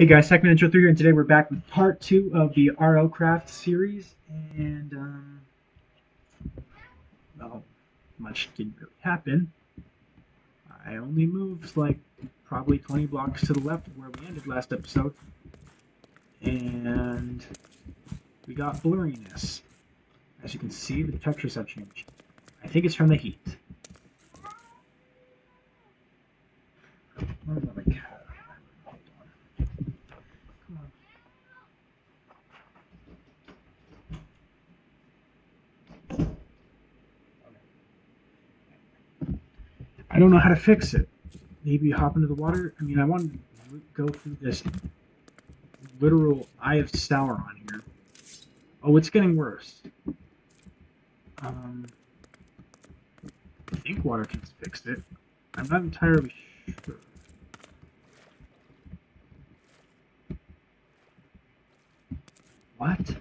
Hey guys, Sackbot Ninja 3 here, and today we're back with part 2 of the RLCraft series, and, um, well, much didn't really happen. I only moved, like, probably 20 blocks to the left of where we ended last episode, and we got blurriness. As you can see, the textures have changed. I think it's from the heat. Where's my cat? Hold on. Come on. I don't know how to fix it. Maybe hop into the water. I mean, I want to go through this literal eye of Sauron here. Oh, it's getting worse. Um, I think water can fix it. I'm not entirely sure. What?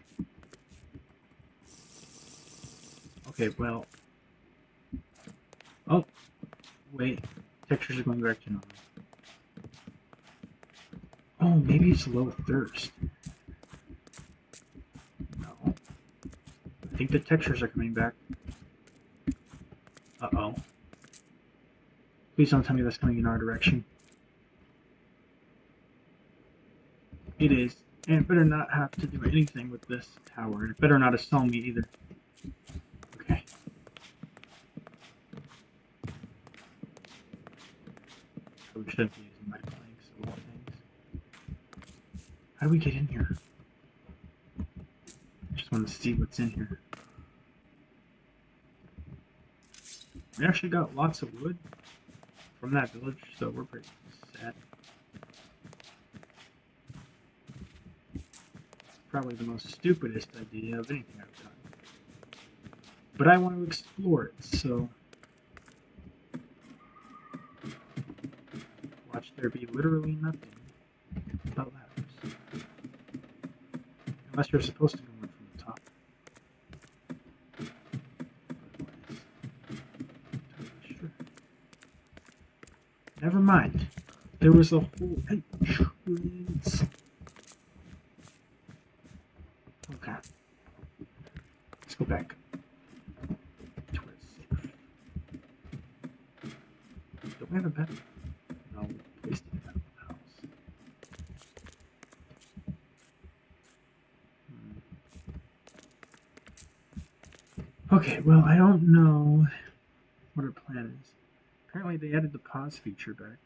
Okay, well. Oh, wait. Textures are going back to normal. Oh, maybe it's low thirst. No. I think the textures are coming back. Uh-oh. Please don't tell me that's coming in our direction. It is. And it better not have to do anything with this tower. It better not assault me either. Okay. Using my planks things. How do we get in here? I just want to see what's in here. We actually got lots of wood from that village, so we're pretty set. Probably the most stupidest idea of anything I've done. But I want to explore it, so... Watch there be literally nothing but ladders. Unless you're supposed to go in from the top. Totally sure. Never mind. There was a whole entrance. Okay. Let's go back. To where it's safe. Don't we have a bed? No, we placed it out of the house. Hmm. Okay, well, I don't know what our plan is. Apparently, they added the pause feature back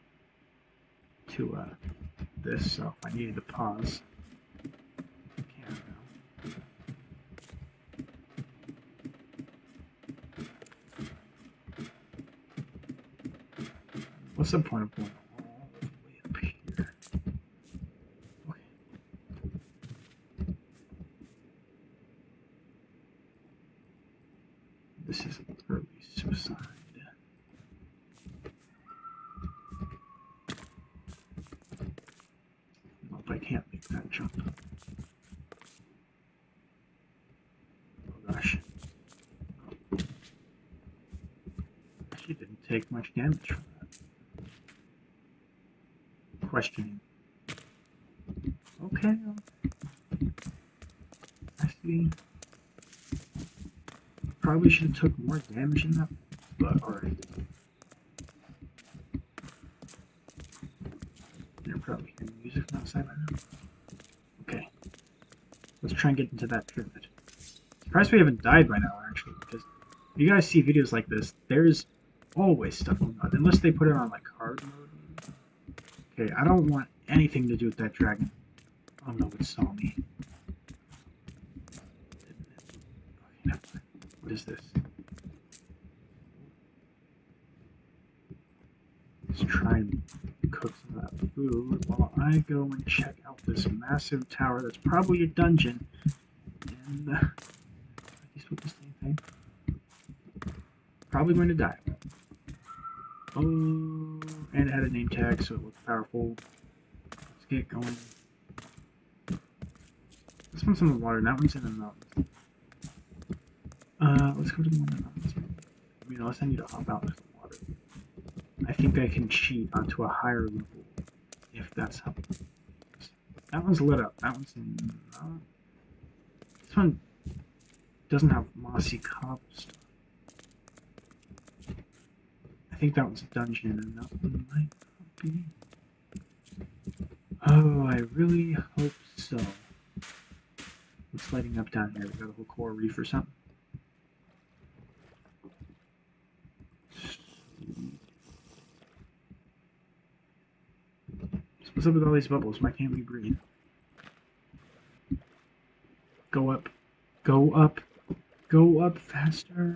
to uh, this, so I needed to pause. What's the point of going all the way up here? Okay. This is literally suicide. Nope, I can't make that jump. Oh gosh. Actually didn't take much damage. Questioning. Okay. Probably should have took more damage in that, but alright. You're probably hearing music from outside right now. Okay. Let's try and get into that pyramid. Surprised we haven't died by now, actually, because if you guys see videos like this, there's always stuff on, unless they put it on like hard mode. Okay, I don't want anything to do with that dragon. Oh no, it saw me. What is this? Let's try and cook some of that food while I go and check out this massive tower that's probably a dungeon. And uh, thing? Probably going to die. Oh, and it had a name tag, so it looked powerful. Let's get going. This one's in the water, that one's in the mountains. Uh, let's go to the one in the mountains. I mean, unless I need to hop out into the water. I think I can cheat onto a higher level if that's how. That one's lit up. That one's not. This one doesn't have mossy cobblestone. I think that one's a dungeon, and that one might not be. Oh, I really hope so. What's lighting up down here? We got a whole coral reef or something? What's up with all these bubbles? Why can't we breathe? Go up. Go up. Go up faster.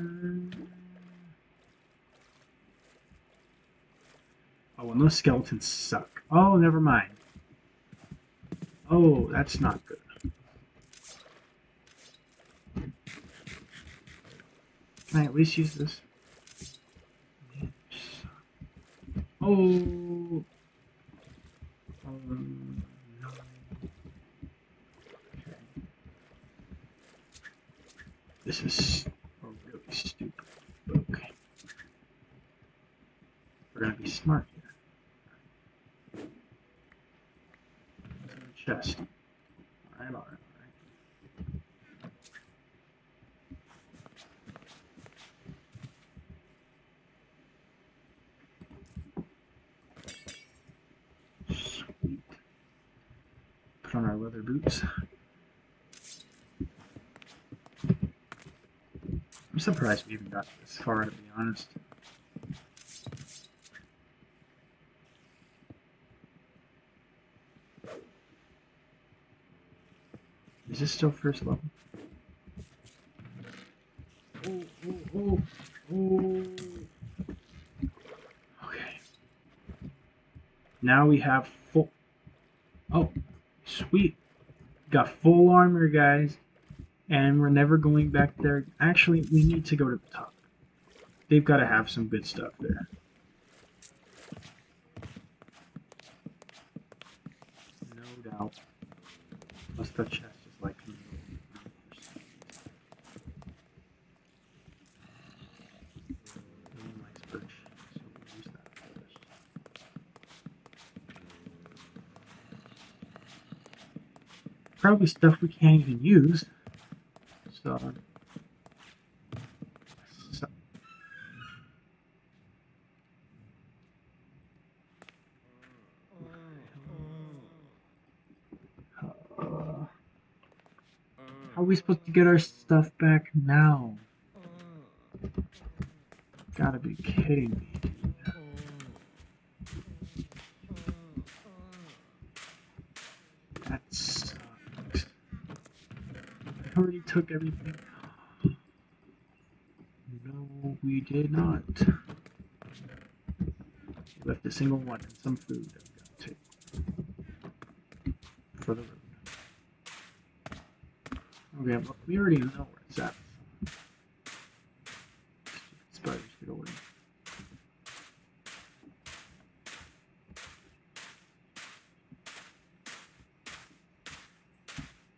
Oh, and those skeletons suck. Oh, never mind. Oh, that's not good. Can I at least use this? Oh. Um, no. Okay. This is really stupid book. We're gonna be smart here. What's in the chest? Alright, alright, alright. Sweet. Put on our leather boots. I'm surprised we even got this far, to be honest. Is still first level? Oh, oh, oh, oh. Okay. Now we have full. Oh, sweet. Got full armor, guys. And we're never going back there. Actually, we need to go to the top. They've got to have some good stuff there. No doubt. Plus the chest is like. No one likes birch, so we'll use that first. Probably stuff we can't even use. So. so uh, how are we supposed to get our stuff back now? Gotta be kidding me. dude. That sucks. I already took everything. No, we did not. Left a single one and some food that we got to take for the road. Okay, well, we already know where it's at. Spiders get away.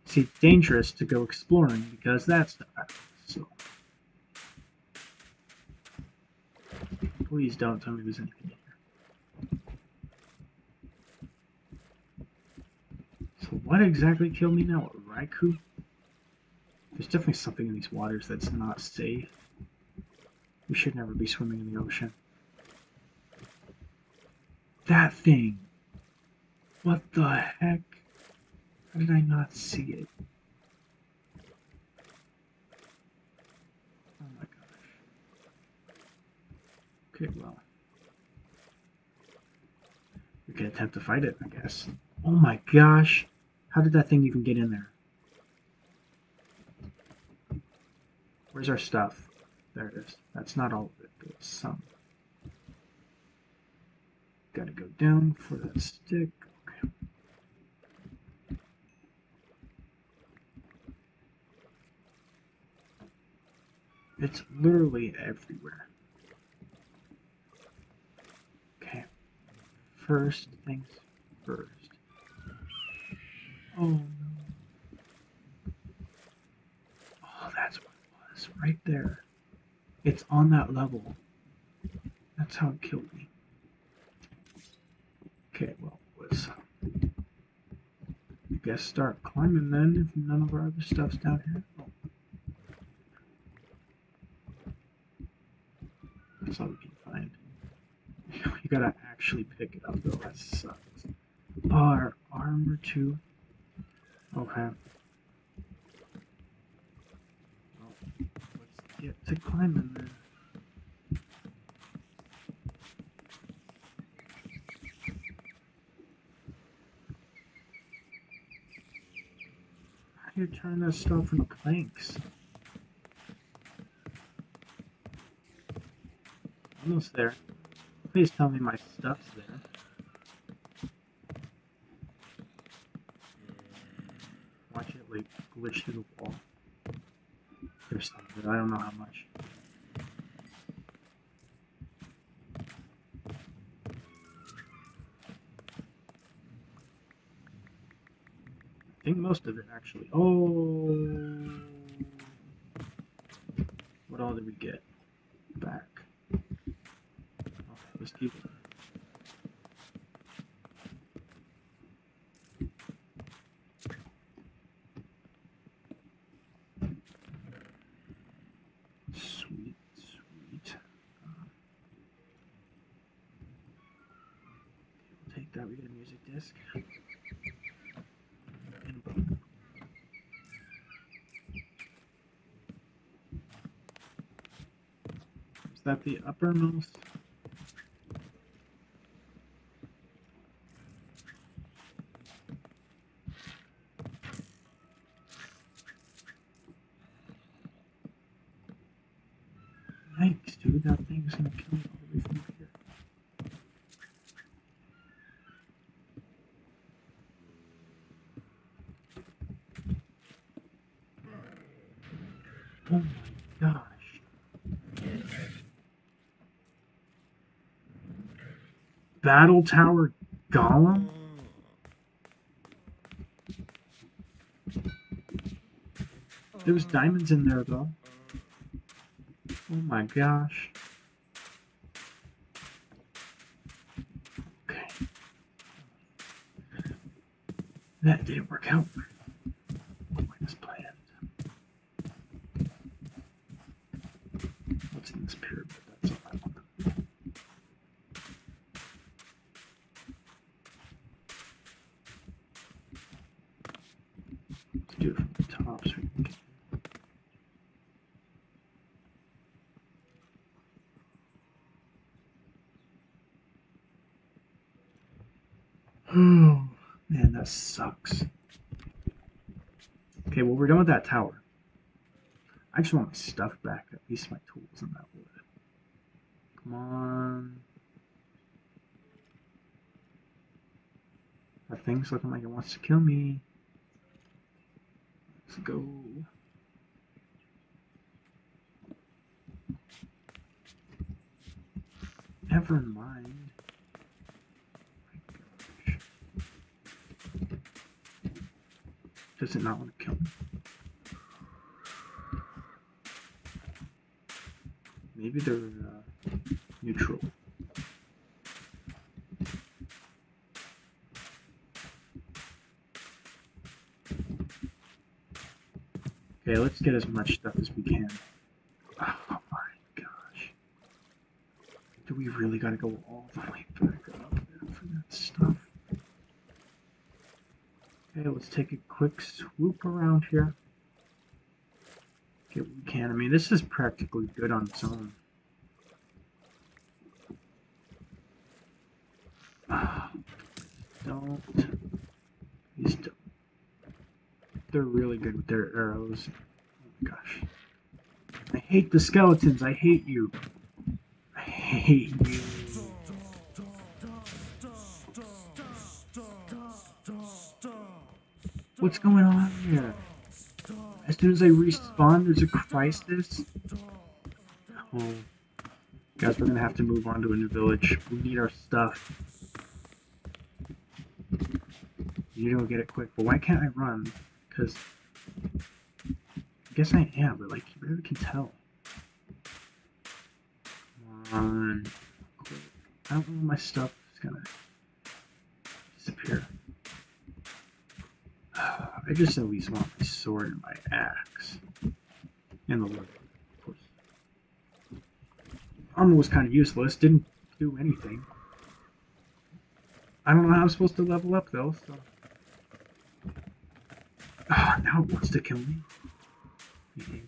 See, it's dangerous to go exploring because that's the fact. So, please don't tell me there's anything in here. So, what exactly killed me now? A Raikou? There's definitely something in these waters that's not safe. We should never be swimming in the ocean. That thing! What the heck? How did I not see it? Oh my gosh. Okay, well. We can attempt to fight it, I guess. Oh my gosh! How did that thing even get in there? Where's our stuff? There it is. That's not all of it, but it's some. Gotta go down for that stick. Okay. It's literally everywhere. Okay. First things first. Oh no. Oh, that's what it was. Right there. It's on that level. That's how it killed me. Okay, well, it was uh, guess start climbing then if none of our other stuff's down here. Oh. That's all we can find. You gotta actually pick it up though, that sucks. Our armor too. Okay. Well, let's get to climbing then. How do you turn this stuff into planks? Almost there. Please tell me my stuff's there. Watch it like glitch through the wall. There's something, I don't know how much. I think most of it actually. Oh, what all did we get back? Okay, let's keep it. Sweet, sweet. Uh, we'll take that. We get a music disc. And a book. Is that the uppermost? Yikes, dude, that thing's gonna kill me all the way from up here. Oh my gosh. Battle Tower Golem? There was diamonds in there though. Oh my gosh. Okay. That didn't work out. Quite as planned. What's in this pyramid? That's all I want. Let's do it from the top so we can Oh, man, that sucks. Okay, well, we're done with that tower. I just want my stuff back, at least my tools and that wood. Come on. That thing's looking like it wants to kill me. Let's go. Never mind. Does it not want to kill me? Maybe they're uh, neutral. Okay, let's get as much stuff as we can. Oh my gosh. Do we really gotta go all the way back up there for that stuff? Okay, let's take a quick swoop around here. Get what we can. I mean, this is practically good on its own. Don't. Please don't. They're really good with their arrows. Gosh. I hate the skeletons. I hate you. I hate you. What's going on here? As soon as I respawn, there's a crisis. Oh. Guys, we're gonna have to move on to a new village. We need our stuff. You go get it quick, but why can't I run? Because I guess I am, but like you really can tell. Come on. I don't know if my stuff is gonna disappear. I just at least want my sword and my axe. And the Lord, of course. Armor was kind of useless, didn't do anything. I don't know how I'm supposed to level up though, so. Now it wants to kill me. I think.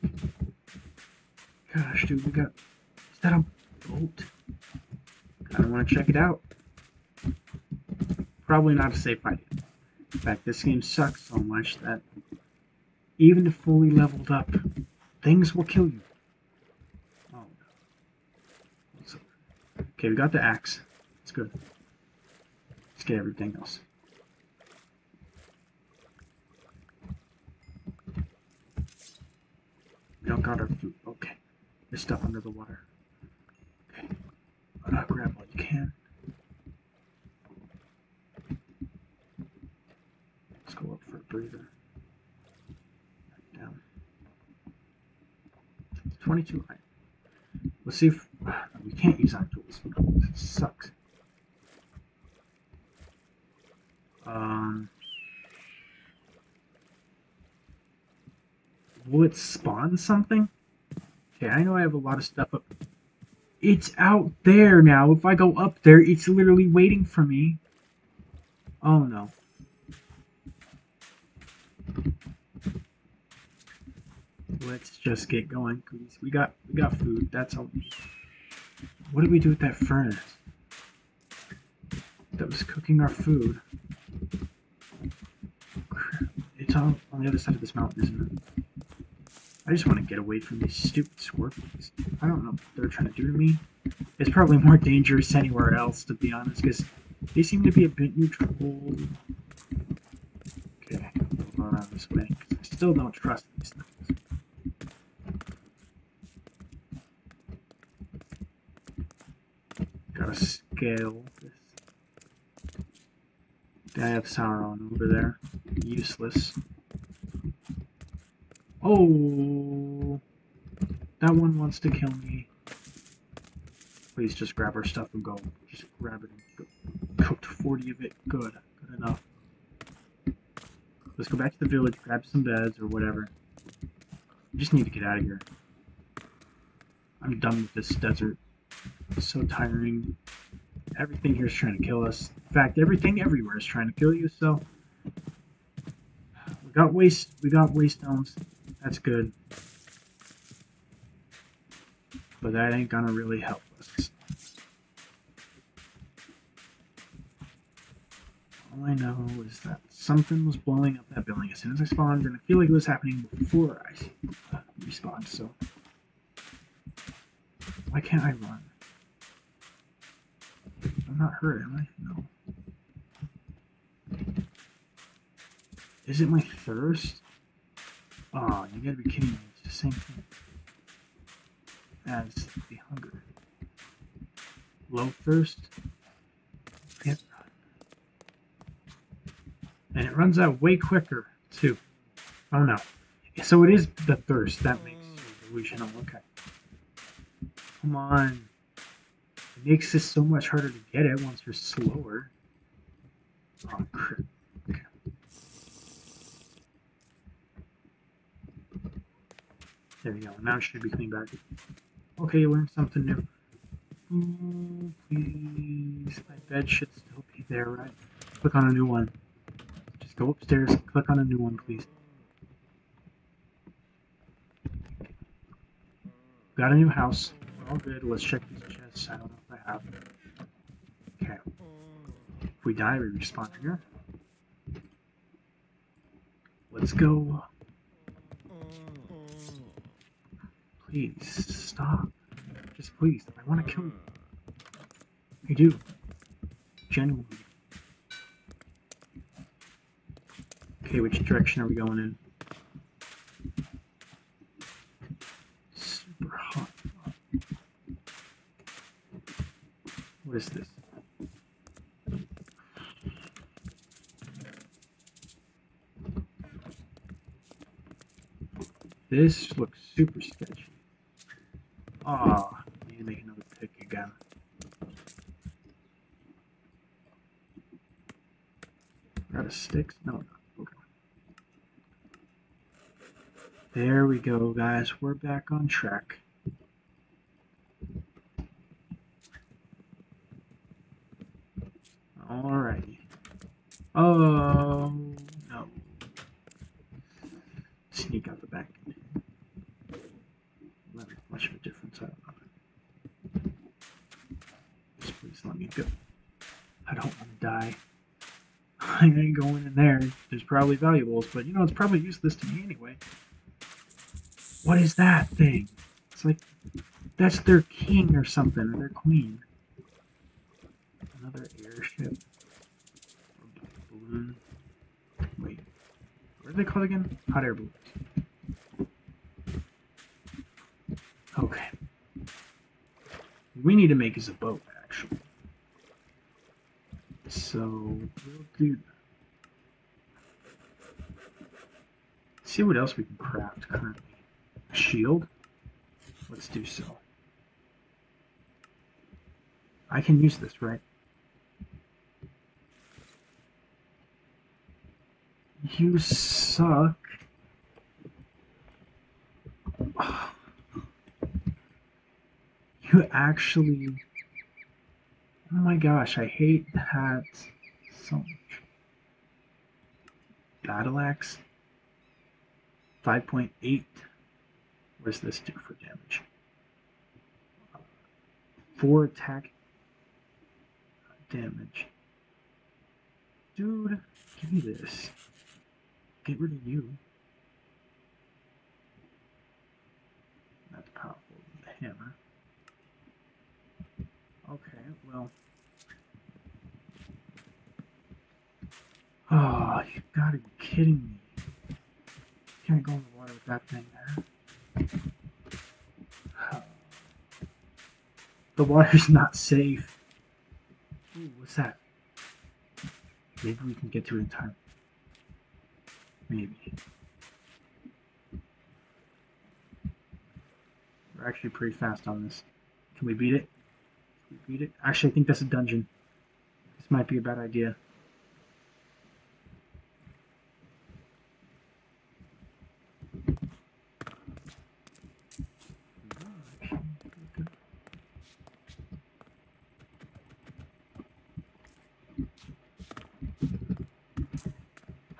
Gosh, dude, we got. Is that a boat? I don't want to check it out. Probably not a safe idea. In fact, this game sucks so much that even if fully leveled up, things will kill you. Oh no. Okay, we got the axe. It's good. Let's get everything else. We don't got our food. Okay. There's stuff under the water. Okay. Uh, grab what you can. Let's go up for a breather. Back down. 22 iron. Let's see if we can't use our tools. It sucks. Um, will it spawn something? Okay, I know I have a lot of stuff up. It's out there now. If I go up there, it's literally waiting for me. Oh no. Let's just get going, please. We got we got food. That's all. What did we do with that furnace? That was cooking our food. It's on, on the other side of this mountain, isn't it? I just want to get away from these stupid scorpions. I don't know what they're trying to do to me. It's probably more dangerous anywhere else, to be honest, because they seem to be a bit neutral. Okay, go around this way. I still don't trust these things. Gotta scale this. I have Sauron over there. Useless. Oh, that one wants to kill me. Please just grab our stuff and go. Just grab it and go. Cooked 40 of it. Good. Good enough. Let's go back to the village, grab some beds or whatever. We just need to get out of here. I'm done with this desert. It's so tiring. Everything here is trying to kill us. In fact, everything everywhere is trying to kill you, so we got waste we got waystones. That's good. But that ain't gonna really help us. All I know is that something was blowing up that building as soon as I spawned, and I feel like it was happening before I uh, respawned, so. Why can't I run? I'm not hurt, am I? No. Is it my thirst? Oh, you gotta be kidding me. It's the same thing as the hunger. Low thirst. Yep. And it runs out way quicker, too. Oh no. So it is the thirst. That makes delusional. Okay. Come on. It makes this so much harder to get it once you're slower. Oh, crap. Okay. There we go. Now it should be coming back. Okay, you learned something new. Ooh, please. My bed should still be there, right? Click on a new one. Just go upstairs, click on a new one, please. Got a new house. All good. Let's check these chests. I don't know if I have. Okay. If we die, we respawn here. Let's go. Please, stop. Just please. I want to kill you. I do. Genuinely. Okay, which direction are we going in? Super hot. What is this? This looks super sketchy. Oh, oh, need to make another pick again. Got a six? No, no. Okay. There we go, guys. We're back on track. Alrighty. Oh. Uh, I ain't going in there. There's probably valuables, but you know, it's probably useless to me anyway. What is that thing? It's like, that's their king or something, or their queen. Another airship. Balloon. Wait. What are they called again? Hot air balloons. Okay. We need to make is a boat, actually. So, we'll do See what else we can craft currently. Shield? Let's do so. I can use this, right? You suck. You actually... Oh my gosh, I hate that so much. Battle Axe. 5.8. What does this do for damage? 4 attack damage. Dude, give me this. Get rid of you. That's powerful. The hammer. Okay, well. Oh, you gotta be kidding me. Can't go in the water with that thing there. The water's not safe. Ooh, what's that? Maybe we can get to it in time. Maybe. We're actually pretty fast on this. Can we beat it? Can we beat it? Actually, I think that's a dungeon. This might be a bad idea.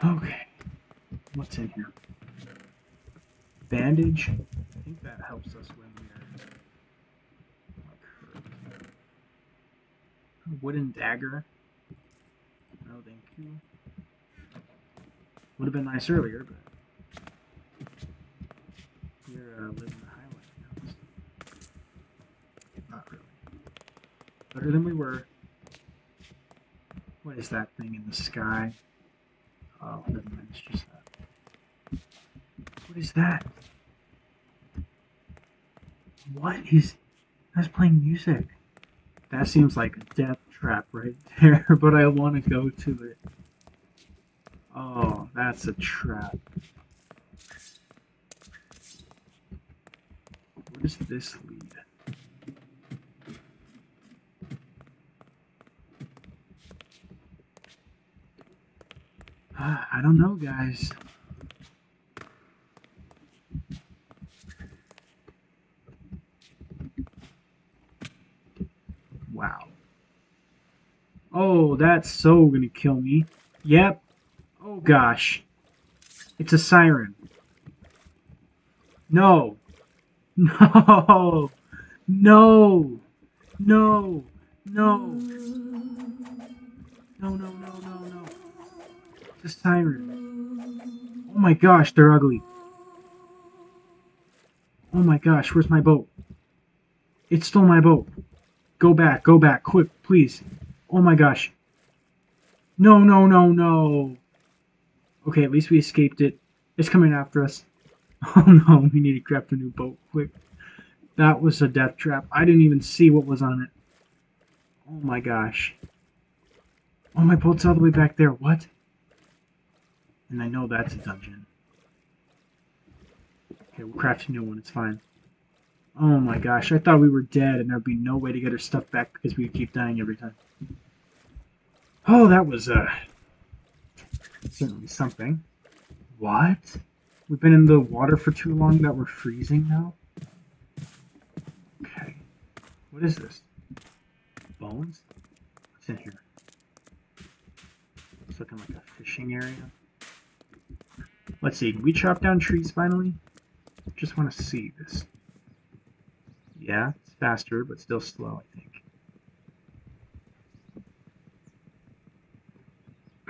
Okay. What's in here? I think that helps us when we're wooden dagger. No, thank you. Would have been nice earlier, but we're uh, living the high life now. Not really. Better than we were. What is that thing in the sky? Oh, never mind, it's just that. What is that? What is... That's playing music. That seems like a death trap right there, but I want to go to it. Oh, that's a trap. Where does this lead? Ah, I don't know, guys. That's so gonna kill me. Yep. Oh gosh. It's a siren. No. No. No. No. No. No, no, no, no, no. It's a siren. Oh my gosh, they're ugly. Oh my gosh, where's my boat? It stole my boat. Go back, go back, quick, please. Oh my gosh. No, no, no, no. Okay, at least we escaped it. It's coming after us. Oh no, we need to craft a new boat, quick. That was a death trap. I didn't even see what was on it. Oh my gosh. Oh, my boat's all the way back there. What? And I know that's a dungeon. Okay, we'll craft a new one. It's fine. Oh my gosh, I thought we were dead and there'd be no way to get our stuff back because we'd keep dying every time. Oh, that was, uh, certainly something. What? We've been in the water for too long that we're freezing now. Okay. What is this? Bones? What's in here? It's looking like a fishing area. Let's see. We chop down trees finally? Just want to see this. Yeah, it's faster, but still slow, I think.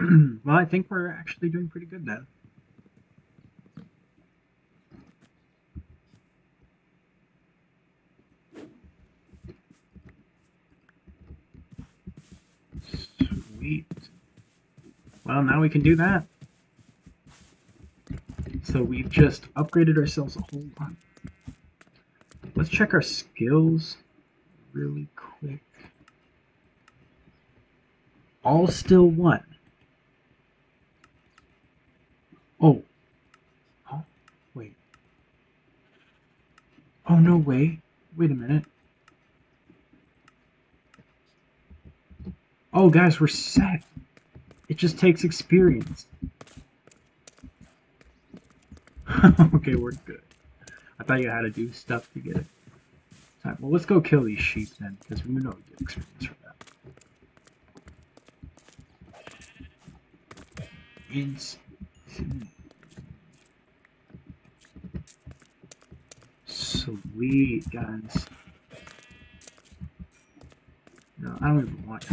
well, I think we're actually doing pretty good then. Sweet. Well, now we can do that. So we've just upgraded ourselves a whole lot. Let's check our skills really quick. All still one. Oh. Oh, wait. Oh, no way. Wait a minute. Oh, guys, we're set. It just takes experience. okay, we're good. I thought you had to do stuff to get it. Right, well, let's go kill these sheep then, because we know we get experience from that. Ins Sweet, guys. No, I don't even want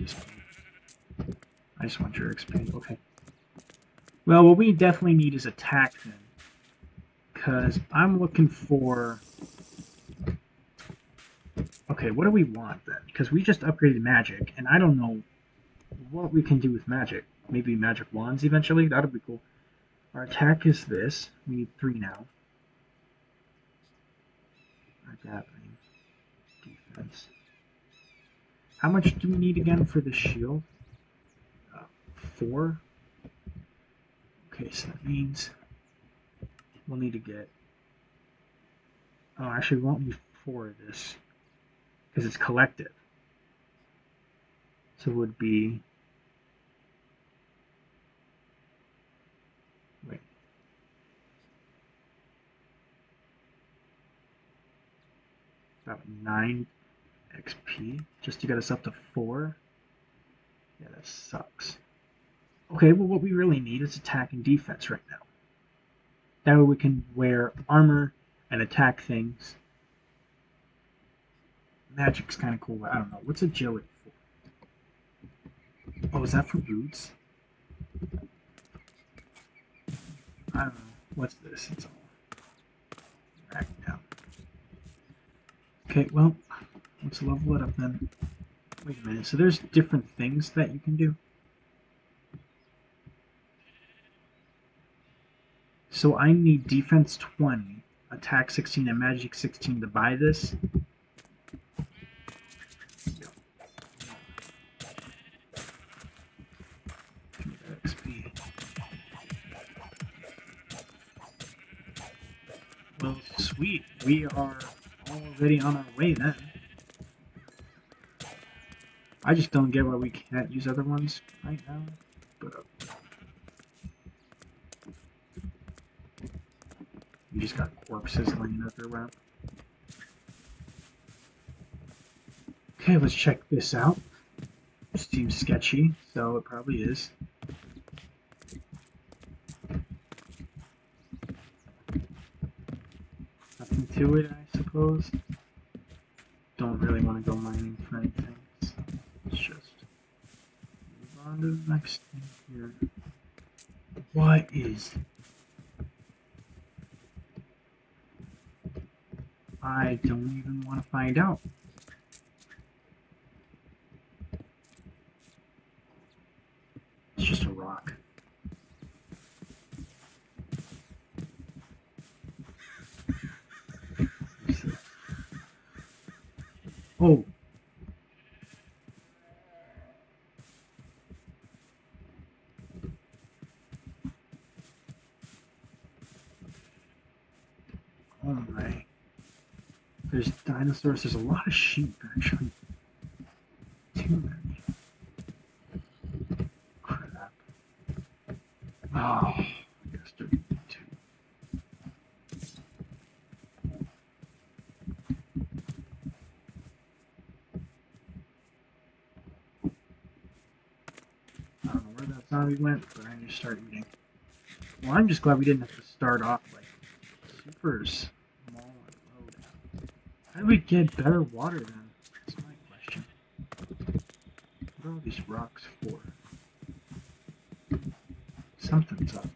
this. I just want your XP. Okay. Well, what we definitely need is attack then. Because I'm looking for... Okay, what do we want then? Because we just upgraded magic, and I don't know what we can do with magic. Maybe magic wands eventually? That would be cool. Our attack is this. We need three now. Defense. How much do we need again for the shield? Uh, four? Okay, so that means we'll need to get... Oh, actually, we won't need four of this because it's collective. So it would be About 9 XP just to get us up to 4. Yeah, that sucks. Okay, well what we really need is attack and defense right now. That way we can wear armor and attack things. Magic's kind of cool. But I don't know. What's agility for? Oh, is that for boots? I don't know. What's this? It's all back down. Okay, well, let's level it up then. Wait a minute, so there's different things that you can do? So I need defense 20, attack 16, and magic 16 to buy this. Well, sweet. We are already on our way then. I just don't get why we can't use other ones right now. But uh, you just got corpses laying everywhere. Okay, let's check this out. Seems sketchy, so it probably is. Nothing to it, Don't really want to go mining for anything. Let's just move on to the next thing here. What is... I don't even want to find out. It's just a rock. Oh. My. There's dinosaurs. There's a lot of sheep, actually. Too many. Crap. Oh, yesterday too. how we to start eating. Well, I'm just glad we didn't have to start off like super small and low down. How do we get better water then? That's my question. What are all these rocks for? Something's up.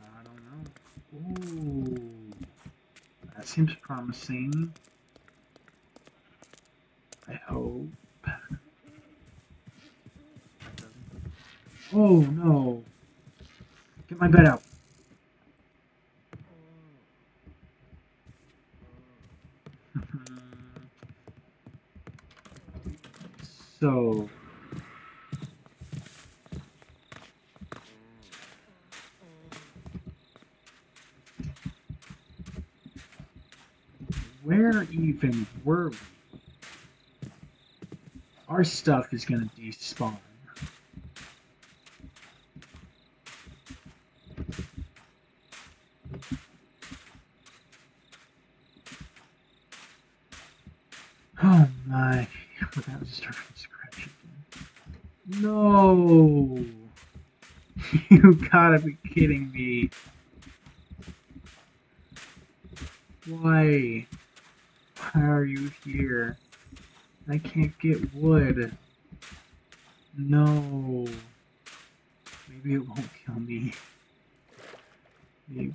I don't know. Ooh. That seems promising. Oh no. Get my bed out. so. Where even were we? Our stuff is gonna despawn. Oh my. From scratch again. No! You gotta be kidding me. Why? Why are you here? I can't get wood. No. Maybe it won't kill me. Maybe.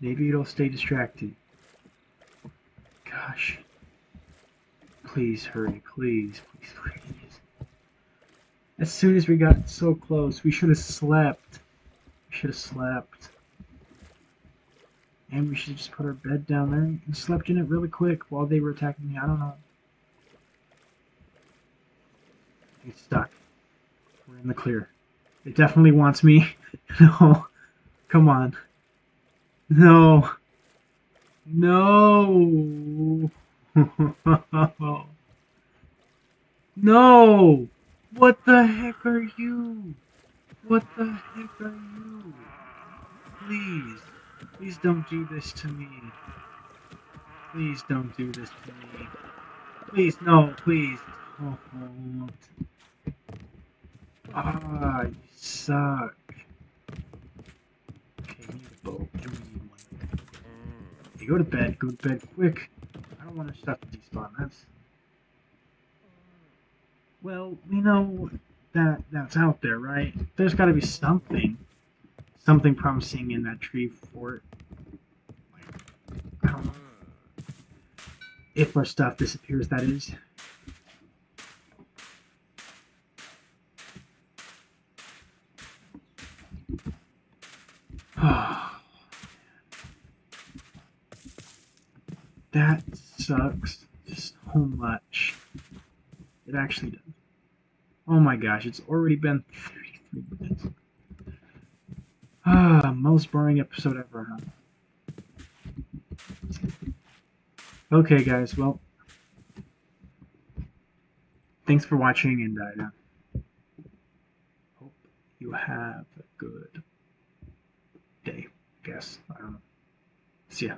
Maybe it'll stay distracted. Gosh. Please hurry, please, please, please. As soon as we got so close, we should have slept. We should have slept. And we should have just put our bed down there and slept in it really quick while they were attacking me. I don't know. Get stuck. We're in the clear. It definitely wants me. no. Come on. No. No. no. What the heck are you? What the heck are you? Please. Please don't do this to me. Please don't do this to me. Please, no, please. Oh, ah, you suck. Okay. Hey, go to bed. Go to bed quick. Don't want to to despawn. That's. Well, we know that that's out there, right? There's got to be something something promising in that tree fort. Know. If our stuff disappears, that is. that sucks so much. It actually does. Oh my gosh, it's already been 33 minutes. Ah, most boring episode ever, huh? Okay, guys, well, thanks for watching, and I uh, hope you have a good day, I guess. I don't know. See ya.